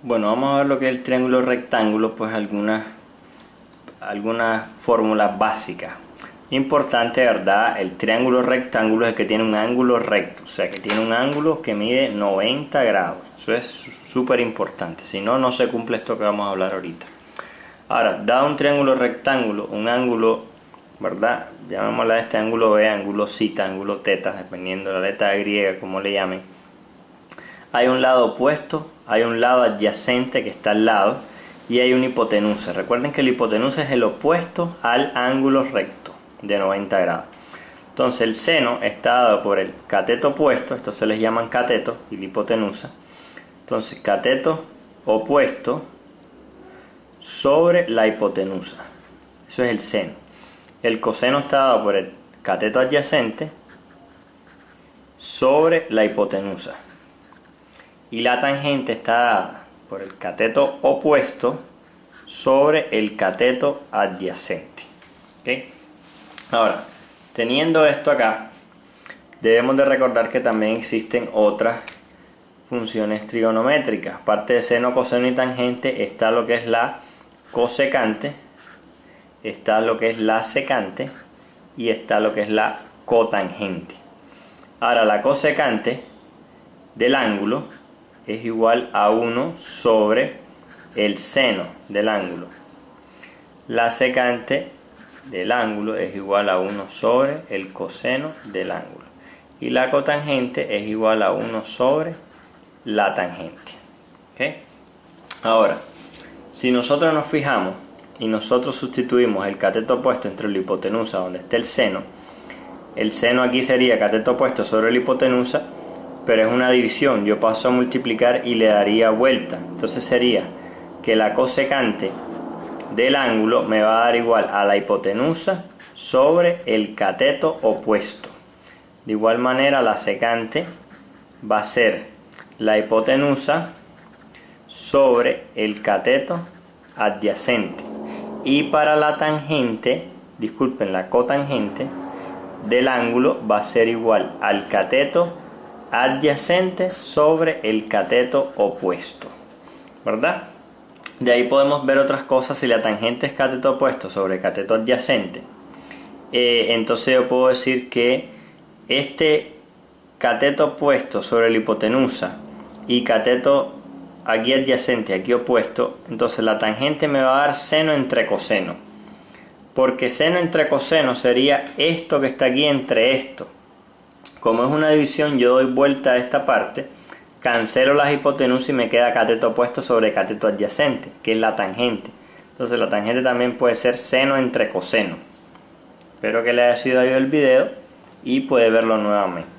Bueno, vamos a ver lo que es el triángulo rectángulo, pues algunas, algunas fórmulas básicas. Importante, ¿verdad? El triángulo rectángulo es el que tiene un ángulo recto, o sea, que tiene un ángulo que mide 90 grados. Eso es súper importante, si no, no se cumple esto que vamos a hablar ahorita. Ahora, dado un triángulo rectángulo, un ángulo, ¿verdad? Llamémosle a este ángulo B, ángulo cita, ángulo teta, dependiendo de la letra griega, como le llamen. Hay un lado opuesto hay un lado adyacente que está al lado y hay una hipotenusa. Recuerden que la hipotenusa es el opuesto al ángulo recto de 90 grados. Entonces el seno está dado por el cateto opuesto, estos se les llaman catetos y la hipotenusa. Entonces cateto opuesto sobre la hipotenusa. Eso es el seno. El coseno está dado por el cateto adyacente sobre la hipotenusa y la tangente está dada por el cateto opuesto sobre el cateto adyacente. Ahora, teniendo esto acá, debemos de recordar que también existen otras funciones trigonométricas. Aparte de seno, coseno y tangente está lo que es la cosecante, está lo que es la secante y está lo que es la cotangente. Ahora, la cosecante del ángulo es igual a 1 sobre el seno del ángulo. La secante del ángulo es igual a 1 sobre el coseno del ángulo. Y la cotangente es igual a 1 sobre la tangente. Ahora, si nosotros nos fijamos y nosotros sustituimos el cateto opuesto entre la hipotenusa donde está el seno, el seno aquí sería cateto opuesto sobre la hipotenusa pero es una división. Yo paso a multiplicar y le daría vuelta. Entonces sería que la cosecante del ángulo me va a dar igual a la hipotenusa sobre el cateto opuesto. De igual manera la secante va a ser la hipotenusa sobre el cateto adyacente. Y para la tangente, disculpen, la cotangente del ángulo va a ser igual al cateto adyacente sobre el cateto opuesto. ¿Verdad? De ahí podemos ver otras cosas. Si la tangente es cateto opuesto sobre cateto adyacente, eh, entonces yo puedo decir que este cateto opuesto sobre la hipotenusa y cateto aquí adyacente, aquí opuesto, entonces la tangente me va a dar seno entre coseno. Porque seno entre coseno sería esto que está aquí entre esto. Como es una división, yo doy vuelta a esta parte, cancelo las hipotenusas y me queda cateto opuesto sobre cateto adyacente, que es la tangente. Entonces la tangente también puede ser seno entre coseno. Espero que le haya sido ayuda el video y puede verlo nuevamente.